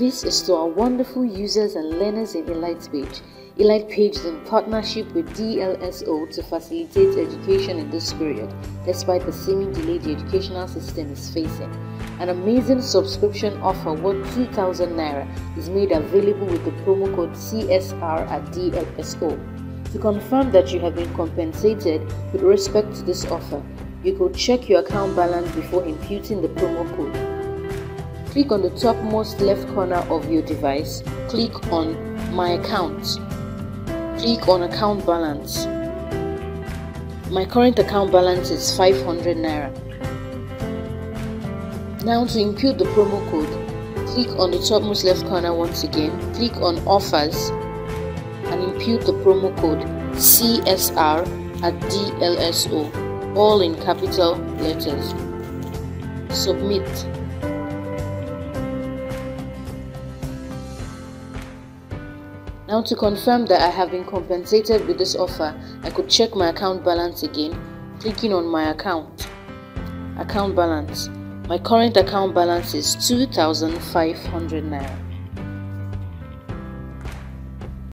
This is to our wonderful users and learners in Elite Page. Elite Page is in partnership with DLSO to facilitate education in this period, despite the seeming delay the educational system is facing. An amazing subscription offer worth 2000 Naira is made available with the promo code CSR at DLSO. To confirm that you have been compensated with respect to this offer, you could check your account balance before imputing the promo code. Click on the topmost left corner of your device. Click on My Account. Click on Account Balance. My current account balance is 500 Naira. Now to impute the promo code, click on the topmost left corner once again. Click on Offers and impute the promo code CSR at DLSO, all in capital letters. Submit. Now to confirm that I have been compensated with this offer, I could check my account balance again, clicking on my account. Account balance. My current account balance is 2500 Naira.